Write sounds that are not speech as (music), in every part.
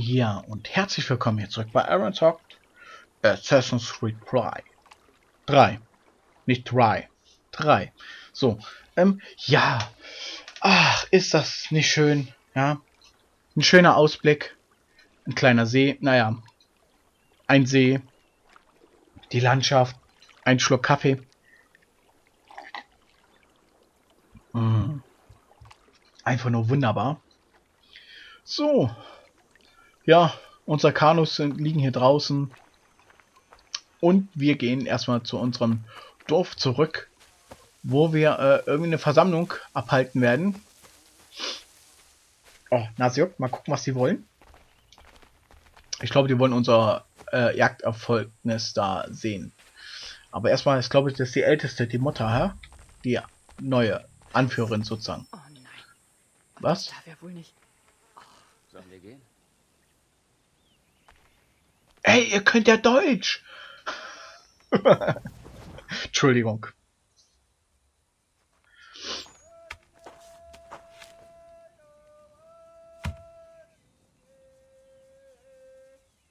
Ja, und herzlich willkommen hier zurück bei Aaron Talk Assassin's Creed 3. 3. Nicht 3. 3. So, ähm, ja. Ach, ist das nicht schön, ja. Ein schöner Ausblick. Ein kleiner See, naja. Ein See. Die Landschaft. Ein Schluck Kaffee. Mm. Einfach nur wunderbar. So, ja, unsere Kanus sind, liegen hier draußen. Und wir gehen erstmal zu unserem Dorf zurück, wo wir äh, irgendeine Versammlung abhalten werden. Oh, Nasiok, mal gucken, was sie wollen. Ich glaube, die wollen unser äh, Jagderfolgnis da sehen. Aber erstmal ist, glaube ich, das ist die älteste, die Mutter, hä? Die neue Anführerin sozusagen. Oh nein. Was? Darf wohl nicht. Oh. Sollen wir gehen? Ey, ihr könnt ja Deutsch. (laughs) Entschuldigung.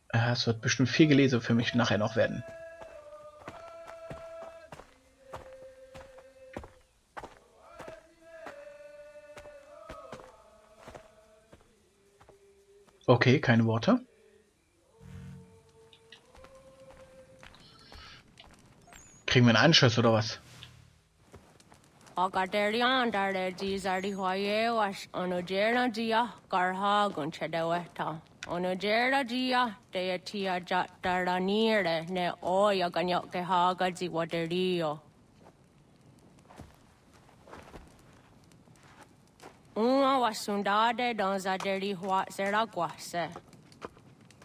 Es wird bestimmt viel gelesen für mich nachher noch werden. Okay, keine Worte. Kriegen wir einen Anschluss oder was? Onojera dia de tia jat daranire ne oya ganyok ke haga zi waderio. Uma wasundade don zaderi hua zera guase.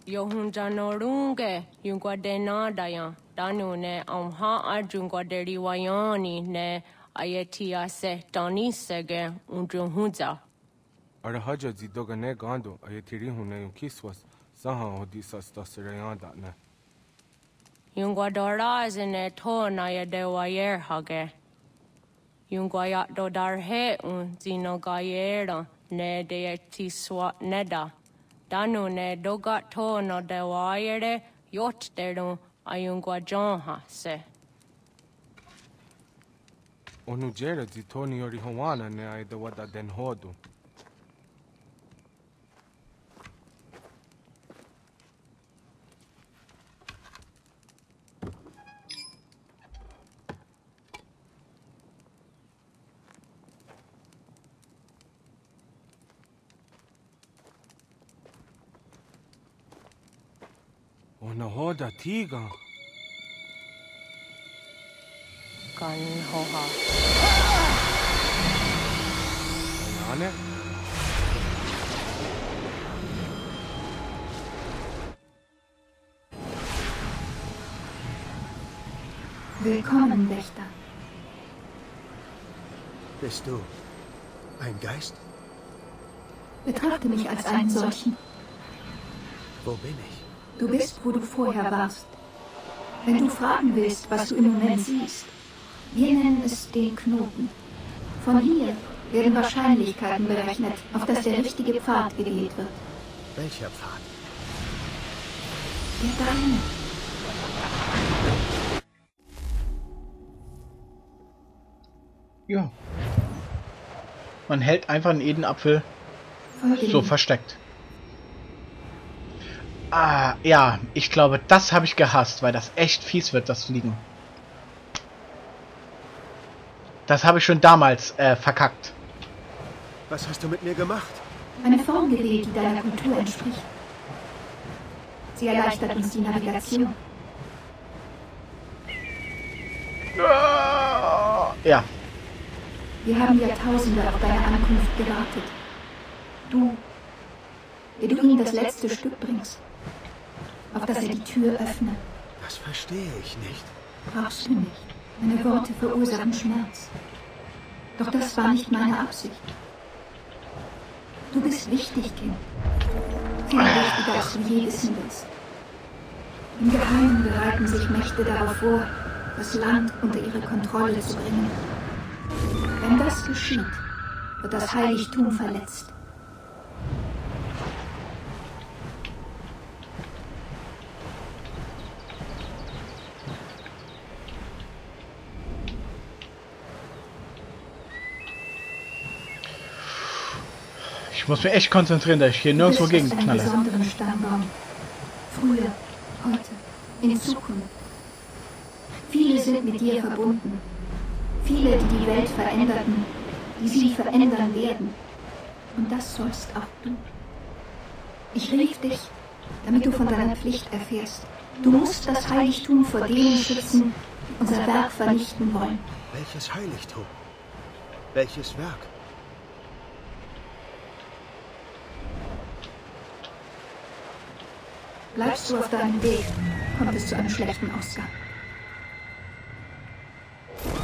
Yohunjanorunge yungwadenadayan. danu ne amha arjun deri wayani ne ayatiya se tani sege unjun hunza. Ar haja ji doga ne gando ayatiri hunne kiswas saha hodisa sta sereyanda ne. Yungwa dora azine to na yade wayer hage. Yungwa ya do dar he un zino gayera ne de ti swa neda Danu ne doga to no de wayere yot derun ayunguajonhase. Ah, se. O nujera de Tony Orihuana, né? ai da wada den hodo. Ona hoda tiga. Kan hoha. Ayane? Willkommen, Wächter. Bist du ein Geist? Betrachte mich als einen solchen. Wo bin ich? Du bist, wo du vorher warst. Wenn du fragen willst, was du im Moment siehst, wir nennen es den Knoten. Von hier werden Wahrscheinlichkeiten berechnet, auf dass der richtige Pfad gewählt wird. Welcher Pfad? Der deine. Ja. Man hält einfach einen Edenapfel so versteckt. Ah, ja, ich glaube, das habe ich gehasst, weil das echt fies wird, das Fliegen. Das habe ich schon damals äh, verkackt. Was hast du mit mir gemacht? Eine Form gewählt, die deiner Kultur entspricht. Sie erleichtert uns die Navigation. Ah, Ja, Wir haben Jahrtausende auf deine Ankunft gewartet. Du, der du ihm das letzte Stück bringst. Auf dass er die Tür öffne. Das verstehe ich nicht. Brauchst du nicht. Meine Worte verursachen Schmerz. Doch das war nicht meine Absicht. Du bist wichtig, Kind. Viel wichtiger, als du je wissen wirst. Im Geheimen bereiten sich Mächte darauf vor, das Land unter ihre Kontrolle zu bringen. Wenn das geschieht, wird das Heiligtum verletzt. Ich muss mich echt konzentrieren, dass ich hier nirgendwo gegen einem knalle. besonderen Stammbaum. Früher, heute, in Zukunft. Viele sind mit dir verbunden. Viele, die die Welt veränderten, die sie verändern werden. Und das sollst auch du. Ich rief dich, damit du von deiner Pflicht erfährst. Du musst das Heiligtum vor denen schützen, die unser Werk vernichten wollen. Welches Heiligtum? Welches Werk? Bleibst du auf deinem Weg, kommt es zu einem schlechten Ausgang.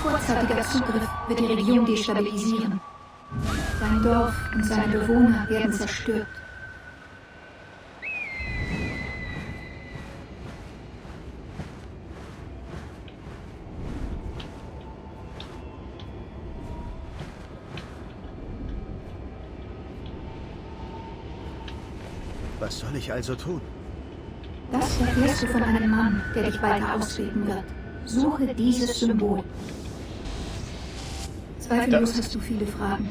Vorzeitiger Zugriff wird die Region destabilisieren. Dein Dorf und seine Bewohner werden zerstört. Was soll ich also tun? Das erfährst du von einem Mann, der dich weiter ausbilden wird. Suche dieses Symbol. Zweifellos hast du viele Fragen.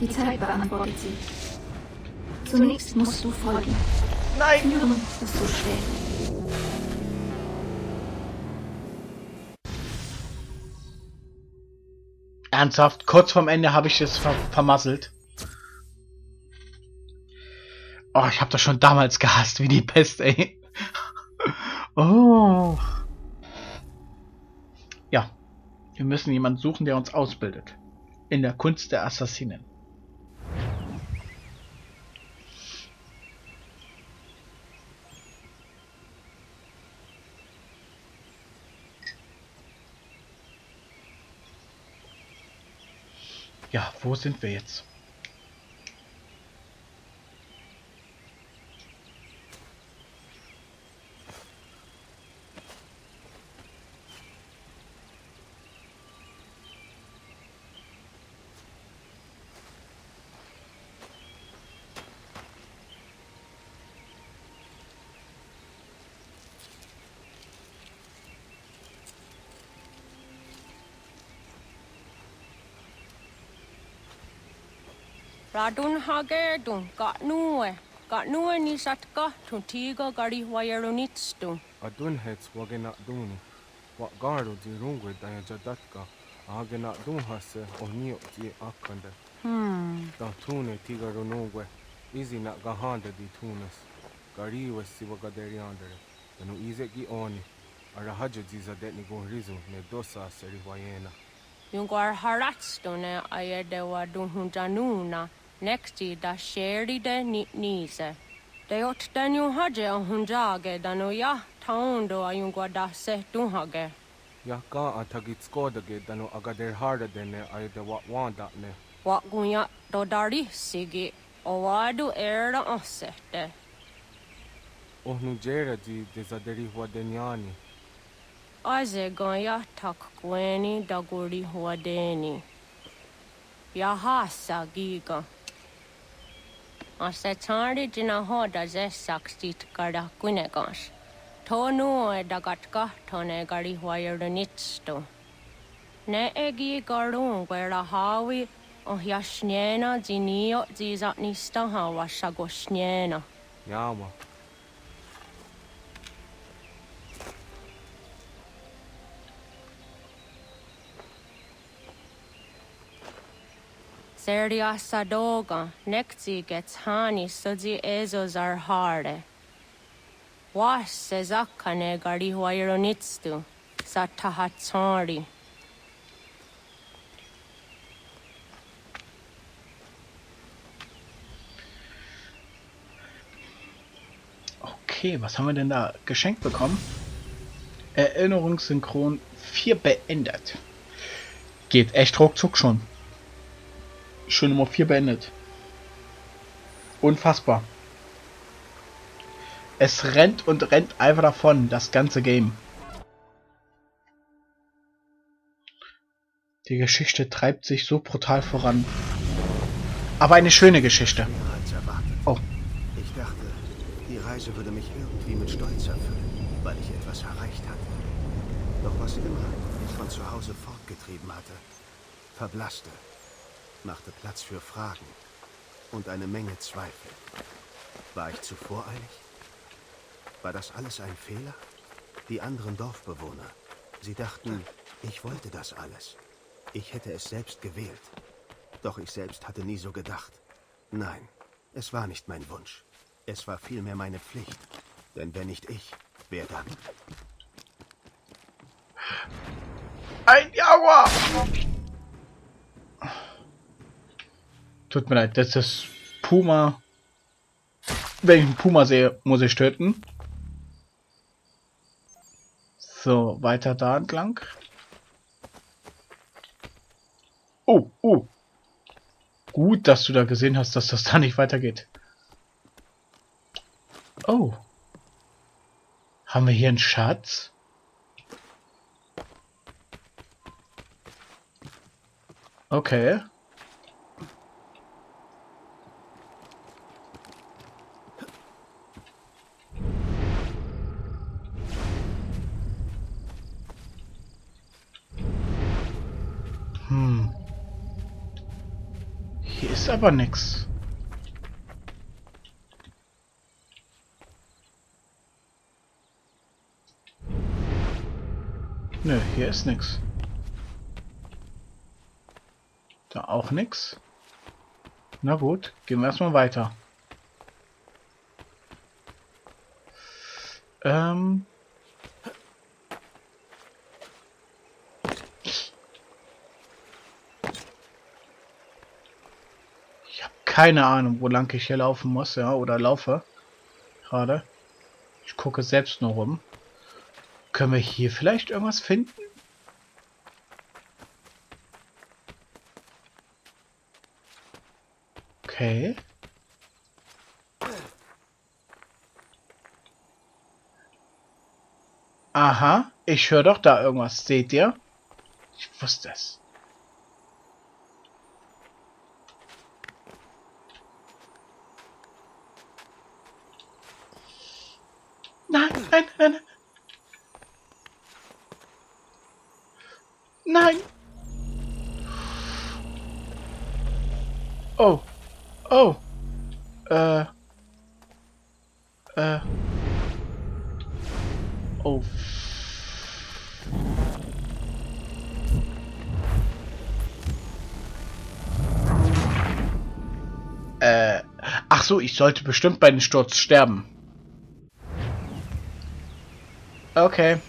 Die Zeit beantwortet sie. Zunächst musst du folgen. Nein! Führen ist so schwer. Ernsthaft, kurz vorm Ende habe ich es ver vermasselt. Oh, ich habe das schon damals gehasst, wie die Pest, ey. Oh. Ja, wir müssen jemanden suchen, der uns ausbildet. In der Kunst der Assassinen. Ja, wo sind wir jetzt? Ladunhage dun gatnue. Gatnue ni satka tun tiga gari wajarunitstu. Adun hets Adunhets wagenat duni. Wat garu di rungu daya jadatka. Agenat dunhase ohniok di akande. Hmm. Da tune tiga runungue. Izi na gahanda di tunes. Gari wesi wagaderi andere. Danu izeki oni. Arahaja di zadet ni gohrizu ne dosa seri wayena. Yung gwar harats dune ayadewa dunhunjanuna. Nexti da sherida ni nisa. De ot den ju hage och hon jage den och ja taondo a ju guarda se du hage. Jaka a tagit skodage den och agader harda denne a ju de wat wanda ne. Wat gunja do dari sigi och vad du är det avsätte. Och nu gera di desaderi hua denjani. Aze ganja tak kweni da gori hua deni. Jahasa gigan. Astatsaaridina hoodasessaks titkada kunegas. Tonu edakat kahtone kari huajurnitstu. Ne egi karun kuera haavi ohjasnjena zinio zizat nistaha vassa kosnjena. Jaama. Seria sadoga, nekti gets hani sudzi ezos ar harde. Was se zakane gari huayronitstu, sa tahatsori. Okay, was haben wir denn da geschenkt bekommen? Erinnerungssynchron 4 beendet. Geht echt ruckzuck schon. Schon Nummer 4 beendet. Unfassbar. Es rennt und rennt einfach davon, das ganze Game. Die Geschichte treibt sich so brutal voran. Aber eine schöne Geschichte. Oh, Ich dachte, die Reise würde mich irgendwie mit Stolz erfüllen, weil ich etwas erreicht hatte. Doch was immer mich von zu Hause fortgetrieben hatte, verblasste, machte Platz für Fragen, und eine Menge Zweifel. War ich zu voreilig? War das alles ein Fehler? Die anderen Dorfbewohner, sie dachten, ich wollte das alles. Ich hätte es selbst gewählt. Doch ich selbst hatte nie so gedacht. Nein, es war nicht mein Wunsch. Es war vielmehr meine Pflicht. Denn wenn nicht ich, wer dann? Ein Jaguar! Tut mir leid, das ist Puma. Wenn ich einen Puma sehe, muss ich töten. So, weiter da entlang. Oh, oh. Gut, dass du da gesehen hast, dass das da nicht weitergeht. Oh. Haben wir hier einen Schatz? Okay. Aber nix. Nö, hier ist nix. Da auch nix. Na gut, gehen wir erstmal weiter. Ähm. Keine Ahnung, wo lang ich hier laufen muss, ja, oder laufe. Gerade. Ich gucke selbst nur rum. Können wir hier vielleicht irgendwas finden? Okay. Aha, ich höre doch da irgendwas. Seht ihr? Ich wusste es. Nein, nein, nein. Oh. Oh. Äh. Äh. Oh. Äh. Ach so, ich sollte bestimmt bei dem Sturz sterben. Okay.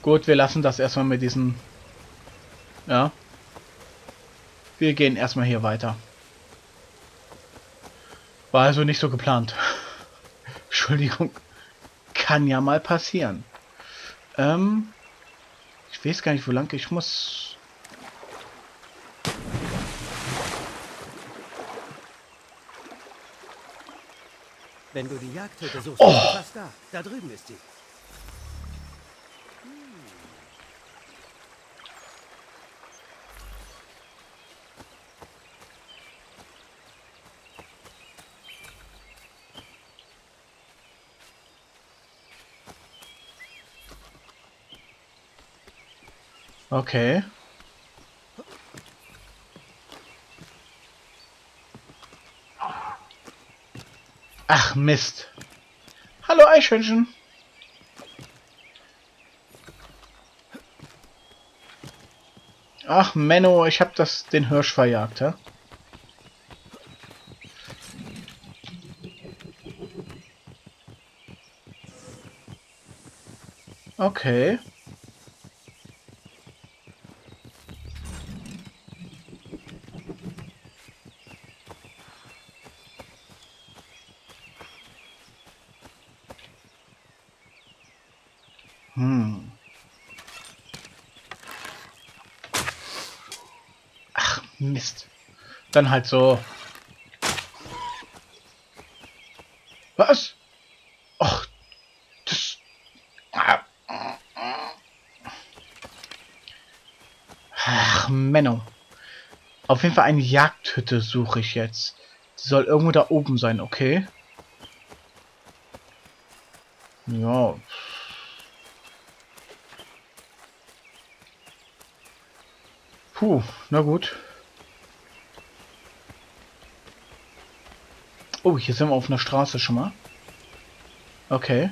Gut, wir lassen das erstmal mit diesen... Ja. Wir gehen erstmal hier weiter. War also nicht so geplant. (laughs) Entschuldigung. Kann ja mal passieren. Ähm, ich weiß gar nicht, wo lang ich muss. Wenn du die Jagdhütte suchst, Oh. fast da. Da drüben ist sie. Okay. Ach Mist. Hallo Eichhörnchen. Ach Menno, ich hab das den Hirsch verjagt, ja? Okay. Hm. Ach, Mist. Dann halt so. Was? Och, das... Ach, Menno. Auf jeden Fall eine Jagdhütte suche ich jetzt. Die soll irgendwo da oben sein, okay? Ja. Puh, na gut. Oh, hier sind wir auf einer Straße schon mal. Okay.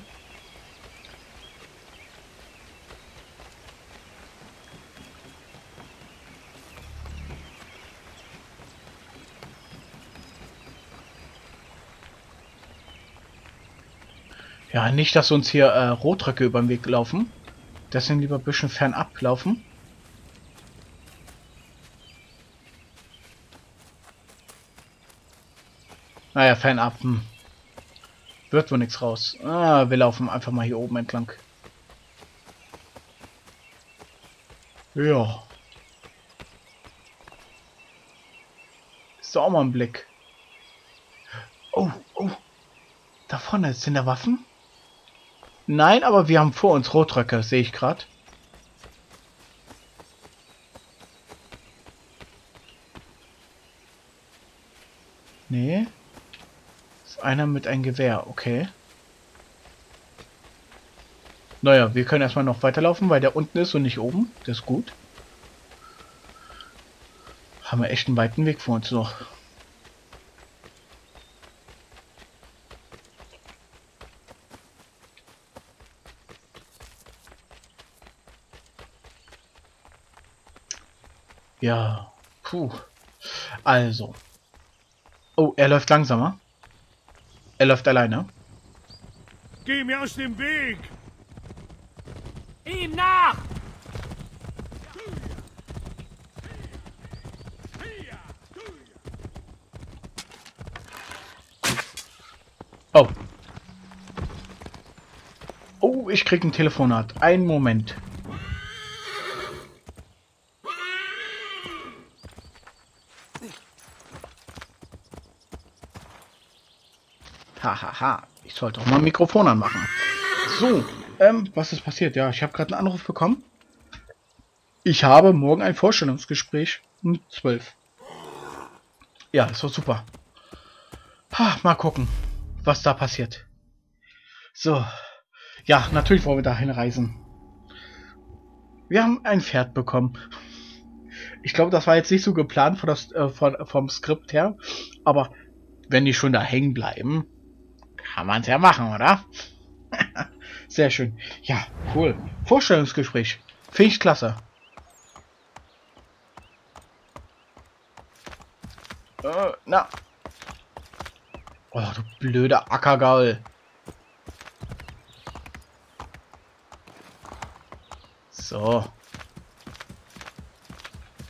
Ja, nicht, dass uns hier äh, Rotröcke über den Weg laufen. Deswegen lieber ein bisschen fernab laufen. Naja. Hm. Wird wohl nichts raus. Ah, wir laufen einfach mal hier oben entlang. Ja. Ist doch auch mal ein Blick. Oh, oh. Da vorne sind da Waffen? Nein, aber wir haben vor uns Rotröcke, sehe ich gerade. Nee. Einer mit einem Gewehr, okay. Naja, wir können erstmal noch weiterlaufen, weil der unten ist und nicht oben. Das ist gut. Haben wir echt einen weiten Weg vor uns noch. Ja, puh. Also. Oh, er läuft langsamer. Er läuft alleine. Geh mir aus dem Weg! Ihm nach! Oh. Oh, ich krieg ein Telefonat. Einen Moment. Hahaha, ha, ha. ich sollte auch mal ein Mikrofon anmachen. So, ähm, was ist passiert? Ja, ich habe gerade einen Anruf bekommen. Ich habe morgen ein Vorstellungsgespräch um 12. Ja, ist doch super. Ha, mal gucken, was da passiert. So, ja, natürlich wollen wir dahin reisen. Wir haben ein Pferd bekommen. Ich glaube, das war jetzt nicht so geplant von das, äh, von, vom Skript her, aber wenn die schon da hängen bleiben, kann man es ja machen, oder? (laughs) Sehr schön. Ja, cool. Vorstellungsgespräch. Finde ich klasse. Äh, na. Oh, du blöder Ackergaul. So.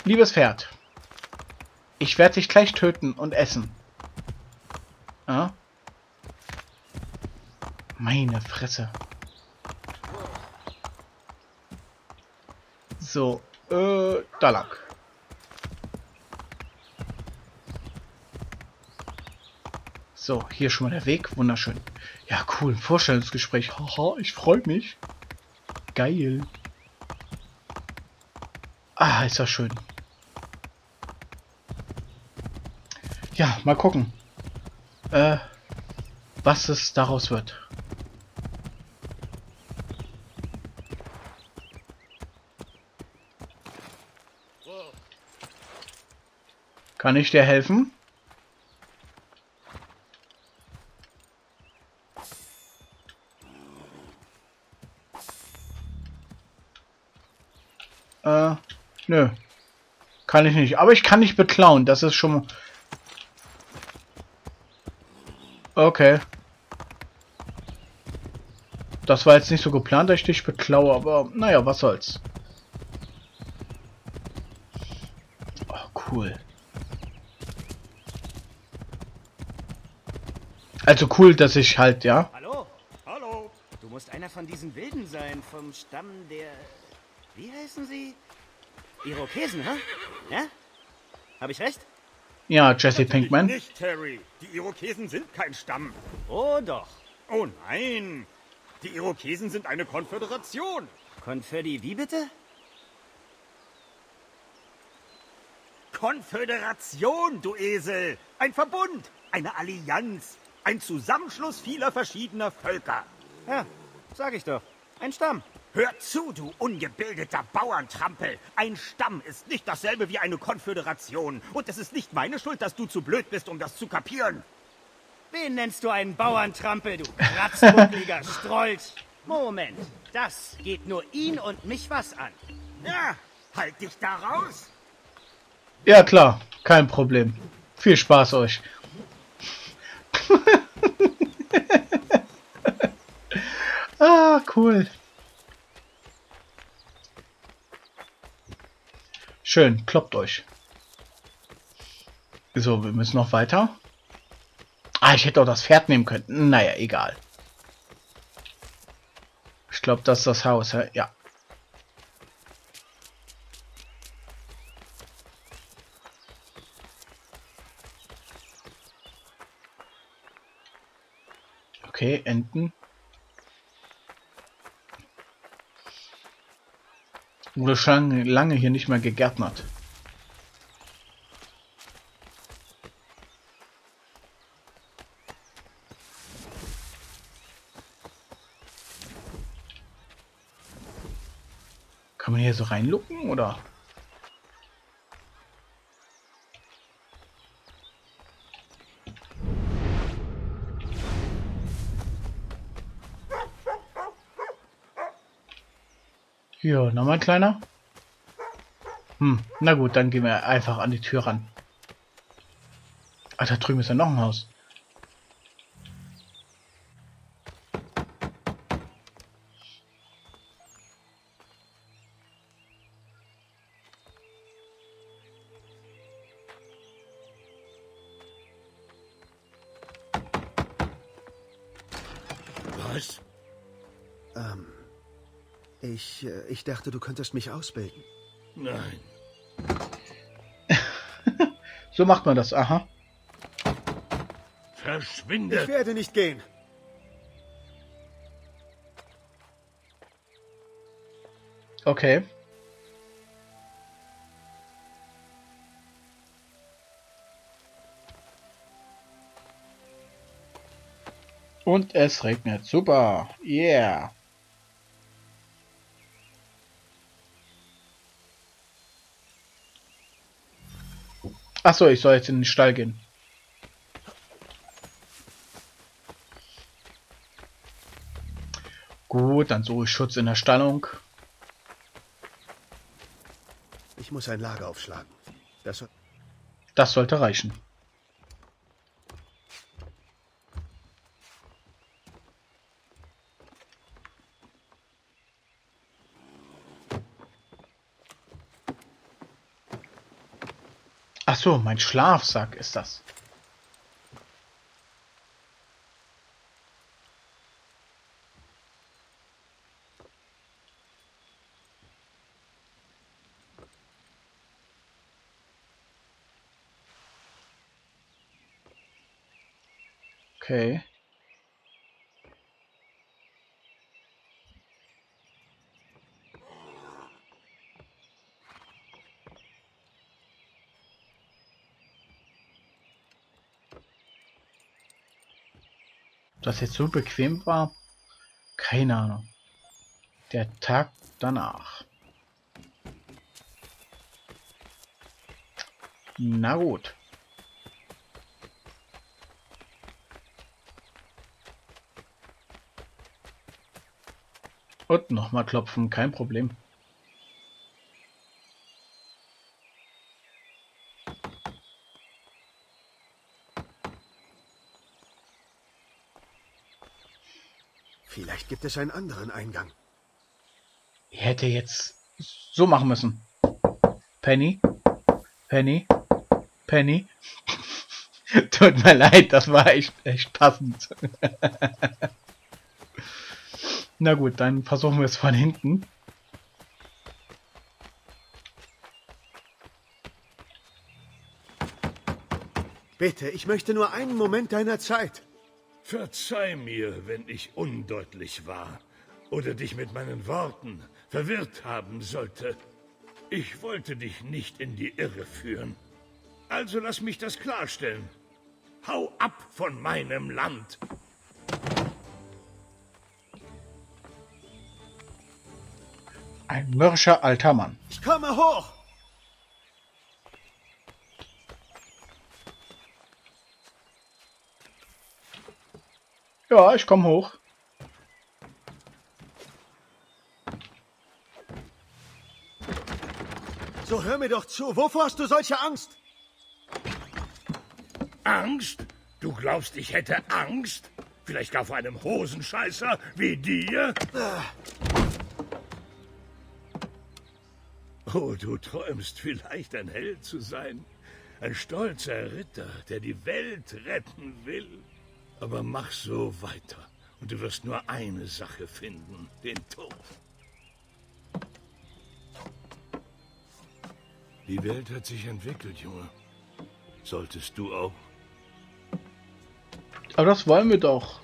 Liebes Pferd. Ich werde dich gleich töten und essen. Ja? Meine Fresse. So, äh, da lang. So, hier schon mal der Weg. Wunderschön. Ja, cool. Vorstellungsgespräch. Haha, ich freue mich. Geil. Ah, ist das schön. Ja, mal gucken. Äh, was es daraus wird. Kann ich dir helfen? Äh, nö. Kann ich nicht. Aber ich kann nicht beklauen. Das ist schon... Okay. Das war jetzt nicht so geplant, dass ich dich beklaue, aber naja, was soll's. Oh, cool. Also cool, dass ich halt, ja. Hallo? Hallo? Du musst einer von diesen Wilden sein, vom Stamm der... Wie heißen sie? Irokesen, hä? Ja? Habe ich recht? Ja, Jesse Pinkman. Nicht, Harry. Die Irokesen sind kein Stamm. Oh doch. Oh nein. Die Irokesen sind eine Konföderation. Konfödi, wie bitte? Konföderation, du Esel. Ein Verbund. Eine Allianz. Ein Zusammenschluss vieler verschiedener Völker. Ja, sag ich doch. Ein Stamm. Hör zu, du ungebildeter Bauerntrampel. Ein Stamm ist nicht dasselbe wie eine Konföderation. Und es ist nicht meine Schuld, dass du zu blöd bist, um das zu kapieren. Wen nennst du einen Bauerntrampel, du kratzbuckliger (laughs) Strolch? Moment, das geht nur ihn und mich was an. Ja, halt dich da raus. Ja, klar. Kein Problem. Viel Spaß euch. (laughs) ah, cool. Schön, kloppt euch. So, wir müssen noch weiter. Ah, ich hätte auch das Pferd nehmen können. Naja, egal. Ich glaube, das ist das Haus. Ja. Okay, Enten. Wurde schon lange hier nicht mehr gegärtnert. Kann man hier so reinlucken oder? Ja, nochmal kleiner. Hm, na gut, dann gehen wir einfach an die Tür ran. Ah, da drüben ist ja noch ein Haus. Dachte, du könntest mich ausbilden. Nein. (laughs) So macht man das, aha. Ich Verschwinde. werde nicht gehen. Okay. Und es regnet. Super. Yeah. Achso, ich soll jetzt in den Stall gehen. Gut, dann suche ich Schutz in der Stallung. Ich muss ein Lager aufschlagen. Das soll... Das sollte reichen. Ach so, mein Schlafsack ist das. Okay. Das jetzt so bequem war? Keine Ahnung. Der Tag danach. Na gut. Und nochmal klopfen, kein Problem. Vielleicht gibt es einen anderen Eingang. Ich hätte jetzt so machen müssen. Penny? Penny? Penny? (laughs) Tut mir leid, das war echt, echt passend. (laughs) Na gut, dann versuchen wir es von hinten. Bitte, ich möchte nur einen Moment deiner Zeit. Verzeih mir, wenn ich undeutlich war oder dich mit meinen Worten verwirrt haben sollte. Ich wollte dich nicht in die Irre führen. Also lass mich das klarstellen. Hau ab von meinem Land. Ein mürrischer alter Mann. Ich komme hoch. Ja, ich komm hoch. So hör mir doch zu. Wovor hast du solche Angst? Angst? Du glaubst, ich hätte Angst? Vielleicht gar vor einem Hosenscheißer wie dir? Oh, du träumst vielleicht ein Held zu sein. Ein stolzer Ritter, der die Welt retten will. Aber mach so weiter. Und du wirst nur eine Sache finden. Den Tod. Die Welt hat sich entwickelt, Junge. Solltest du auch. Aber das wollen wir doch.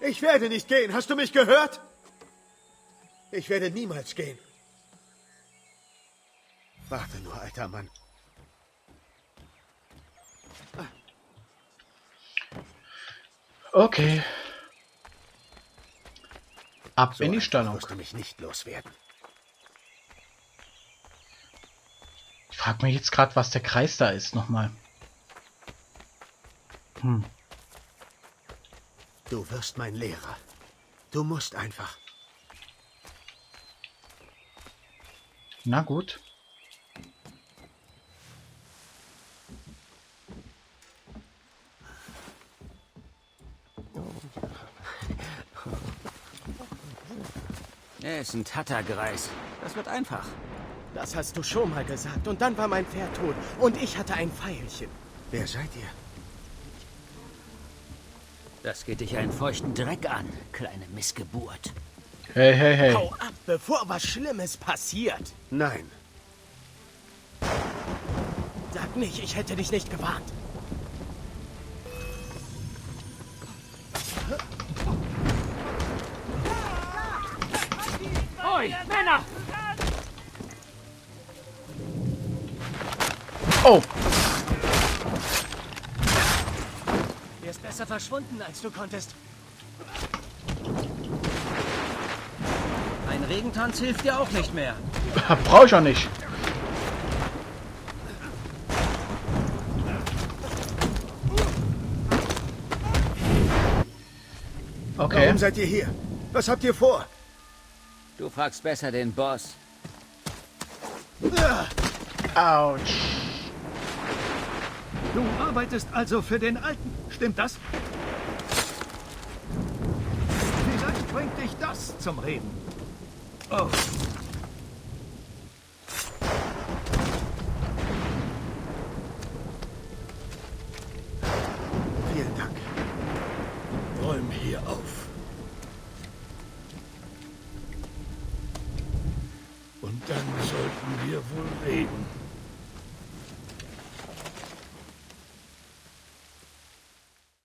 Ich werde nicht gehen. Hast du mich gehört? Ich werde niemals gehen. Warte nur, alter Mann. Okay. Ab So in die Stallung. wirst du mich nicht loswerden. Ich frage mich jetzt gerade, was der Kreis da ist nochmal. Hm. Du wirst mein Lehrer. Du musst einfach. Na gut. Er ist ein Tattergreis. Das wird einfach. Das hast du schon mal gesagt. Und dann war mein Pferd tot. Und ich hatte ein Pfeilchen. Wer seid ihr? Das geht dich einen feuchten Dreck an, kleine Missgeburt. Hey, hey, hey. Hau ab, bevor was Schlimmes passiert. Nein. Sag nicht, ich hätte dich nicht gewarnt. Oh, Wärst besser verschwunden, als du konntest. Ein Regentanz hilft dir auch nicht mehr. brauche ich auch nicht. Okay. Warum seid ihr hier? Was habt ihr vor? Du fragst besser den Boss. Autsch. Du arbeitest also für den Alten, stimmt das? Vielleicht bringt dich das zum Reden. Oh,